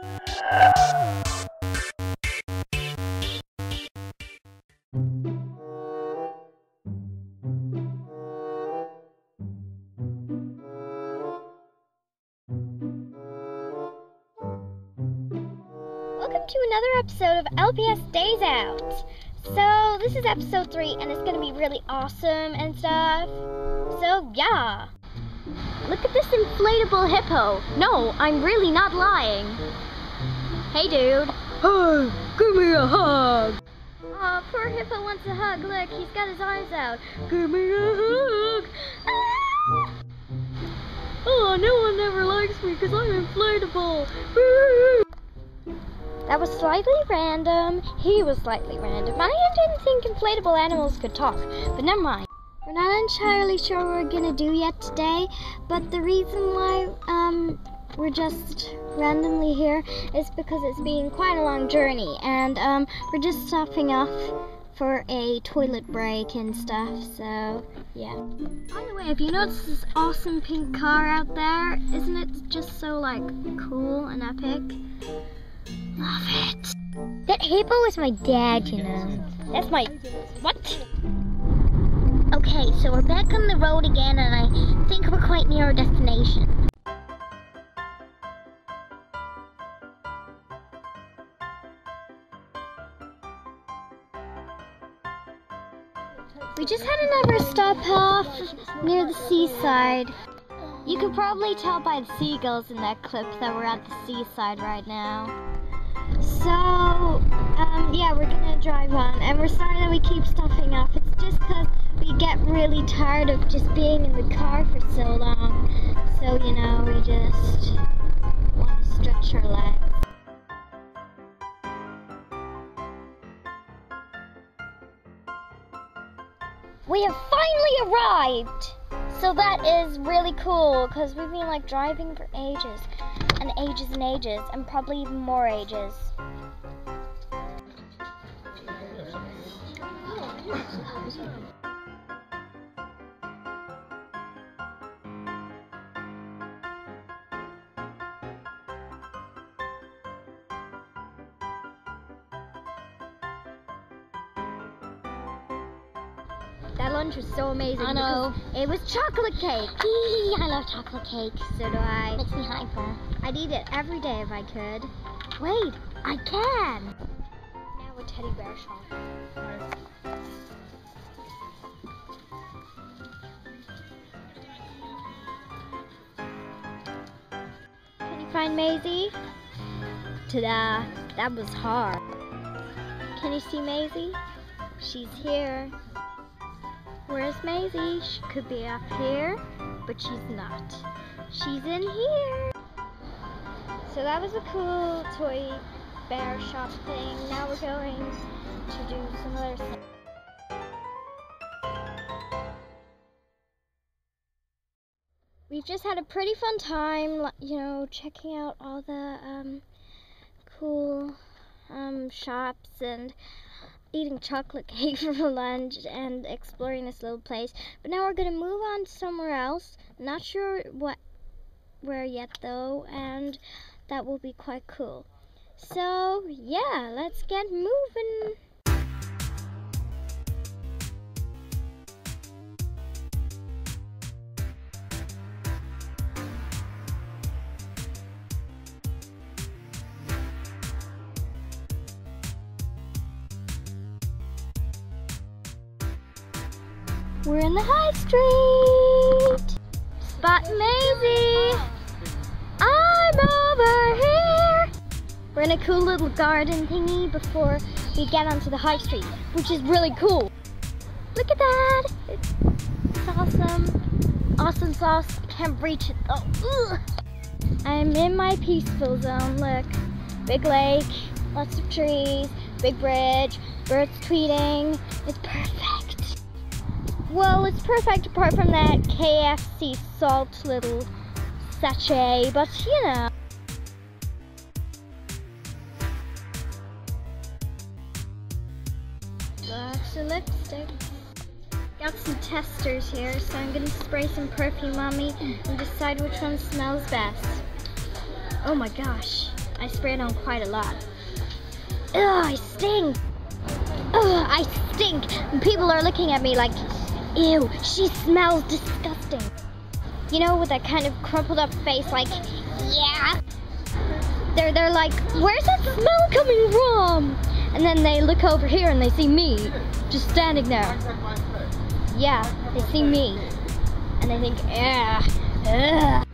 Welcome to another episode of LPS Days Out. So, this is episode 3 and it's gonna be really awesome and stuff. So, yeah. Look at this inflatable hippo. No, I'm really not lying. Hey, dude. Hey, give me a hug. Aw, poor hippo wants a hug. Look, he's got his eyes out. Give me a hug. Ah! Oh, no one ever likes me because I'm inflatable. That was slightly random. He was slightly random. I didn't think inflatable animals could talk, but never mind. We're not entirely sure what we're gonna do yet today, but the reason why um we're just randomly here is because it's been quite a long journey, and um we're just stopping off for a toilet break and stuff. So yeah. By the way, have you noticed this awesome pink car out there? Isn't it just so like cool and epic? Love it. That hippo is my dad, you know. That's my what? Okay, so we're back on the road again, and I think we're quite near our destination. Off near the seaside. You can probably tell by the seagulls in that clip that we're at the seaside right now. So, um, yeah, we're gonna drive on, and we're sorry that we keep stopping up. It's just because we get really tired of just being in the car for so long. So, you know, we just want to stretch our legs. We have finally arrived! So that is really cool because we've been like driving for ages and ages and ages and probably even more ages. That lunch was so amazing. I know. It was chocolate cake. I love chocolate cake. So do I. Makes me hyper. I'd eat it every day if I could. Wait, I can. Now we're teddy bear shop. Can you find Maisie? Ta-da! That was hard. Can you see Maisie? She's here. Where's Maisie? She could be up here, but she's not. She's in here. So that was a cool toy bear shop thing. Now we're going to do some other stuff. We've just had a pretty fun time, you know, checking out all the um, cool um, shops and eating chocolate cake for lunch and exploring this little place. But now we're gonna move on somewhere else. Not sure what where yet though, and that will be quite cool. So yeah, let's get moving. We're in the high street. Spot Maisie. I'm over here. We're in a cool little garden thingy before we get onto the high street, which is really cool. Look at that. It's, it's awesome. Awesome sauce. Can't reach it though. Ugh. I'm in my peaceful zone. Look. Big lake, lots of trees, big bridge, birds tweeting. It's perfect. Well, it's perfect apart from that KFC salt little sachet, but you know. Lots of lipstick. Got some testers here, so I'm gonna spray some perfume on me and decide which one smells best. Oh my gosh. I sprayed on quite a lot. Ugh, I stink. Ugh, I stink. People are looking at me like, ew, she smells disgusting. You know, with that kind of crumpled up face, like, yeah. They're, they're like, where's that smell coming from? And then they look over here and they see me, just standing there. Yeah, they see me. And they think, yeah, ugh.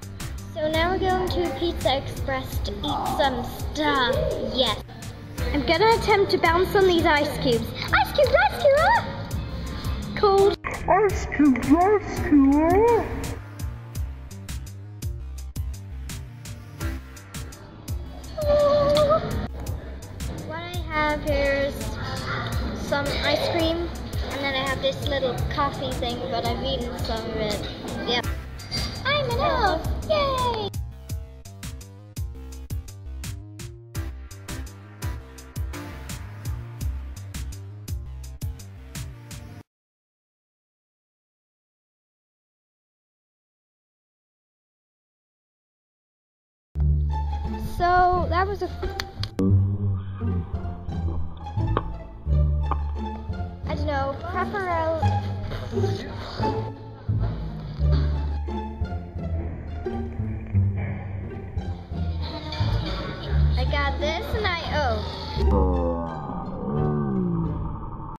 So now we're going to Pizza Express to eat some stuff. Yes. I'm gonna attempt to bounce on these ice cubes. Ice cubes, ice cubes, ah! Cold. Cube, ice cube. What I have here is some ice cream, and then I have this little coffee thing, but I've eaten some of it. Yep. I'm an elf! So that was a I don't know, Preparo. I got this and I oh.